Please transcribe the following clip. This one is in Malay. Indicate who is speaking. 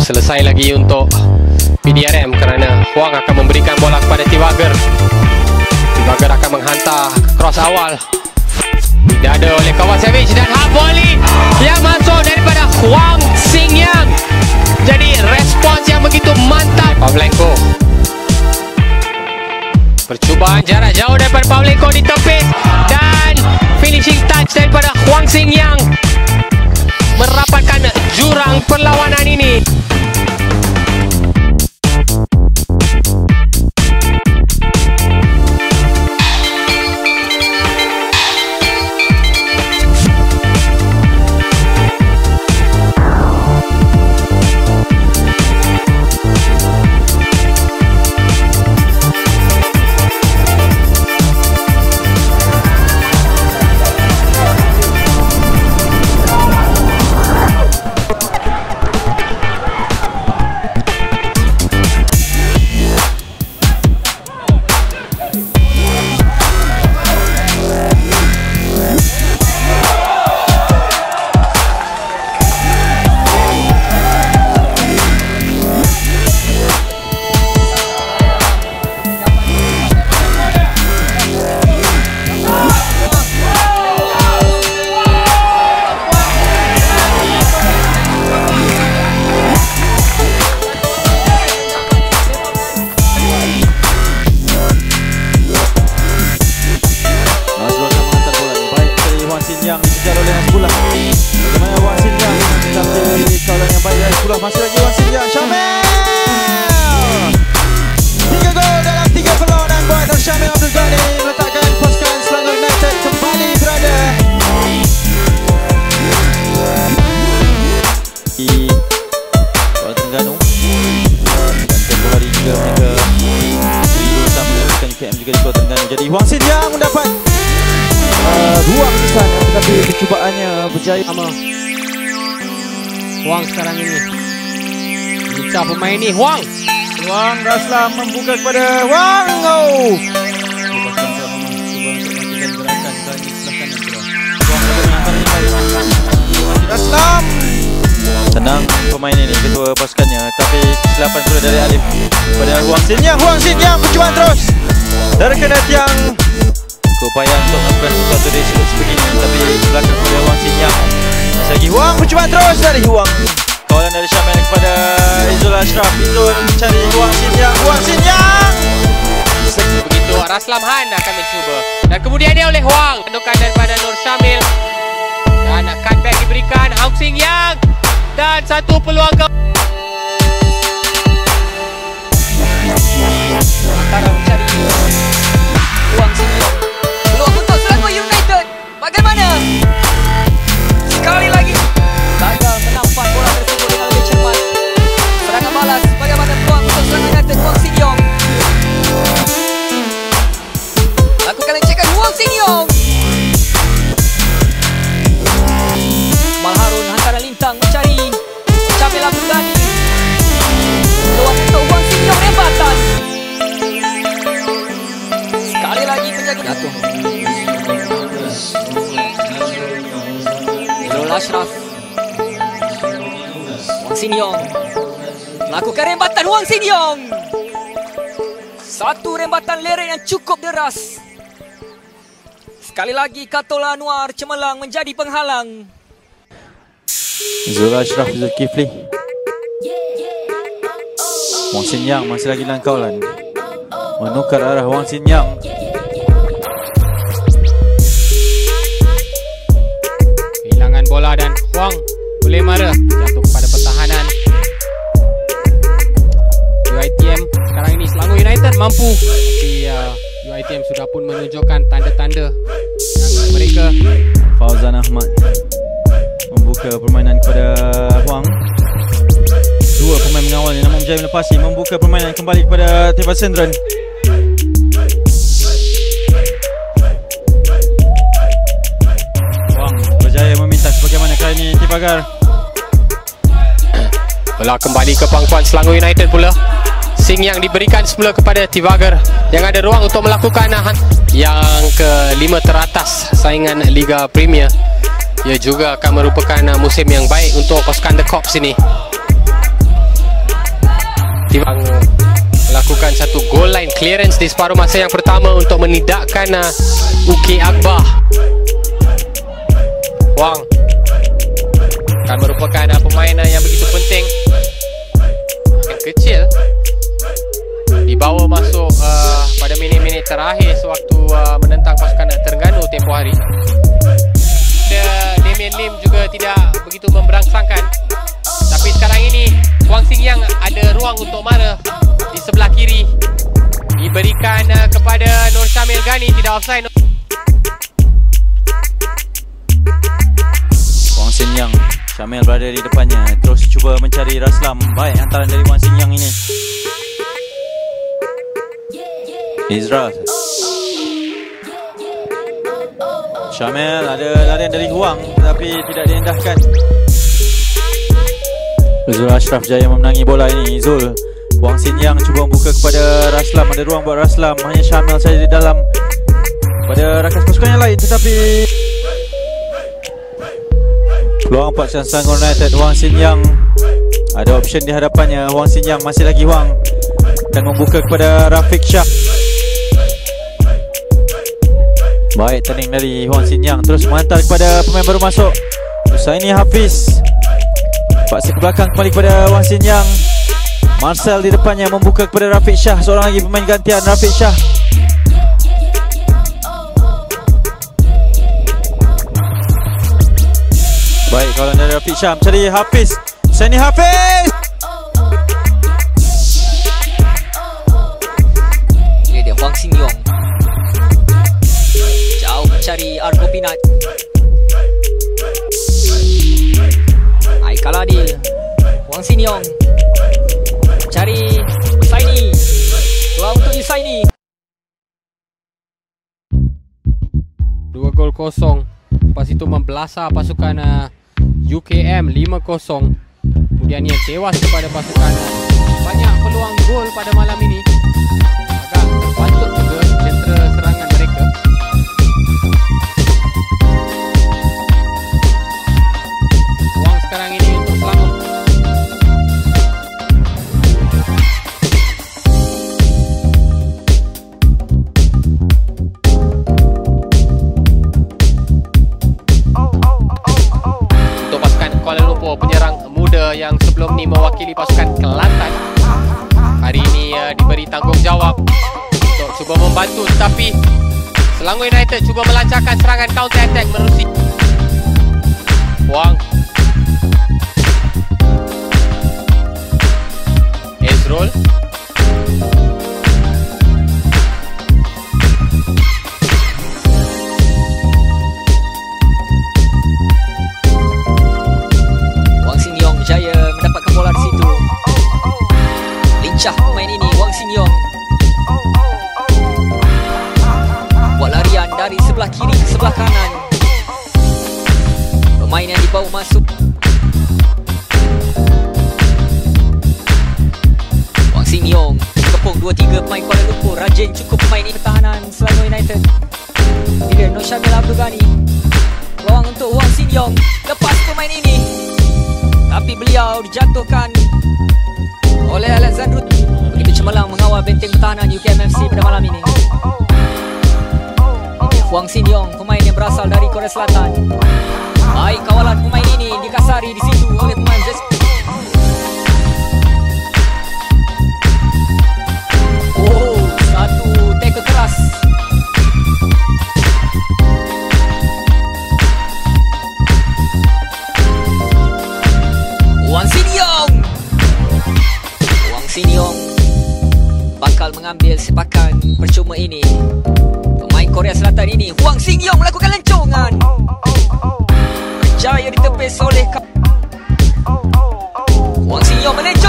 Speaker 1: selesai lagi untuk PDRM kerana Huang akan memberikan bola kepada Tiwager. Tiwager akan menghantar cross awal. Tidak ada oleh kawan Savage dan hard volley yang masuk daripada Huang Sing Yang. Jadi respons yang begitu mantap. Pavlenko. Percubaan jarak jauh daripada Pavlenko ditepis dan finishing touch daripada Huang Sing Yang merapatkan jurang perlawanan ini.
Speaker 2: Yang dikejar oleh Hasbullah. Bagaimana Wan Sin Yang tapi yang baik dari Hasbullah. Masih lagi Wan Sin Yang. Syamil! Tiga gol dalam tiga perlawanan buat Syamil Abdul Ghani tetapi percubaannya berjaya.
Speaker 1: Sama. Huang sekarang ini. Lincah pemain ni Huang.
Speaker 2: Wang Raslam membuka kepada Wang oh. Raslam. Tenang pemain ini ketua pasukannya. Tapi kesilapan pula dari Alif Pada Huang Sin Yang Huang Sin Yang percubaan terus. Terkena tiang Keupayaan untuk melakukan sesuatu dari sudut sebegini Tapi belakang kepada Huang Sin Yang Masih lagi Huang percubaan terus dari Huang Kawalan dari Syamil kepada Izul Ashraf Izul mencari Huang Sin Yang Huang Sin Yang
Speaker 1: Begitu Raslam Han akan mencuba. Dan kemudian dia oleh Huang. Tentukan daripada Nur Syamil. Dan cutback diberikan Hong Sing Yang. Dan satu peluang ke...
Speaker 3: Antara mencari Wang Siniong Bagaimana? Sekali lagi. Gagal menampak bola tersebut dengan lebih cepat. Serangan balas Bagaimana peluang untuk Selangor United Wang Siniong Lakukan lancarkan Wang Siniong Mal Harun hantaran lintang mencari. Syamil Abdul Ghani Peluang untuk Wang Siniong rembatan Sekali lagi penjaga jatuh. Sin Yong. Melakukan rembatan Wang Sin Yong. Satu rembatan lereng yang cukup deras. Sekali lagi Katola Anwar cemerlang menjadi penghalang.
Speaker 2: Zul Ashraf Zulkifli Wang Sin Yang masih lagi dalam kawalan Menukar arah Wang Sin Yang
Speaker 1: Kehilangan bola dan Huang boleh mara jatuh Selangor United mampu. Tapi uh, UiTM sudah pun menunjukkan tanda-tanda yang mereka
Speaker 2: Fauzan Ahmad Membuka permainan kepada Huang. Dua pemain mengawal yang namun berjaya melepasi Membuka permainan kembali kepada Tifa Sendran Huang berjaya meminta sebagaimana kali ini Tifagar
Speaker 1: bola kembali ke pangkuan Selangor United pula. Sing yang diberikan semula kepada Tivagar yang ada ruang untuk melakukan uh, yang kelima teratas saingan Liga Premier. Ia juga akan merupakan uh, musim yang baik untuk pasukan The Cops ini. melakukan satu goal line clearance di separuh masa yang pertama untuk menidakkan uh, UK Akbar. Wang akan merupakan uh, pemain uh, yang begitu penting. Makin kecil dibawa masuk uh, pada minit-minit terakhir sewaktu uh, menentang pasukan Terengganu tempoh hari. Damien Lim juga tidak begitu memberangsangkan. Tapi sekarang ini Wang Xing Yang ada ruang untuk marah di sebelah kiri. Diberikan uh, kepada Nur Syamil Ghani tidak offside.
Speaker 2: Wang Sin Yang Syamil berada di depannya. Terus cuba mencari Raslam Baik hantaran dari Wang Sin Yang ini Izra. Syamil ada larian dari Huang Tapi tidak diendahkan. Zul Ashraf jaya memenangi bola ini. Zul Wang Sin Yang cuba membuka kepada Raslam. Ada ruang buat Raslam. Hanya Syamil saja di dalam. Pada rakas pasukan yang lain Tetapi Peluang Pak Chan Selangor United Wang Sin Yang. Ada option di hadapannya. Wang Sin Yang masih lagi Wang Dan membuka kepada Rafiq Shah Baik turning dari Wang Sin Yang. Terus menghantar kepada pemain baru masuk. Usaini Hafiz. Paksa ke belakang kembali kepada Wang Sin Yang. Marcel di depannya membuka kepada Rafiq Shah. Seorang lagi pemain gantian Rafiq Shah. Baik kawalan dari Rafiq Shah mencari Hafiz. Usaini Hafiz.
Speaker 3: Ini Huang Xin Yong Mencari Argo Pinat Aikal Adil Huang Xin Yong. Cari Yusaini Peluang untuk Yusaini
Speaker 1: Dua gol kosong. Lepas itu membelasah pasukan uh, UKM 5-0 Kemudian ia tewas kepada pasukan. Banyak peluang gol pada malam ini tanggungjawab untuk cuba membantu tetapi Selangor United cuba melancarkan serangan counter attack menerusi Wang Ezrul
Speaker 3: Pemain yang dibawa masuk. Wang Xin Yong Kepung 2-3 pemain Kuala Lumpur. Rajin cukup pemain ini pertahanan Selangor United. Bila Nur Syamil Abdul Ghani. Peluang untuk Wang Xin Yong Lepas pemain ini. Tapi beliau dijatuhkan oleh Alexandru. Begitu cemerlang mengawal benteng pertahanan UKMFC pada malam ini. Huang Xin Yong, pemain yang berasal dari Korea Selatan. Baik kawalan pemain ini dikasari di situ oleh pemain Jes. Oh, Yong Yong mengambil sepakan percuma ini. Pemain Korea Selatan ini Wang Giant the best, all. Once in your minute.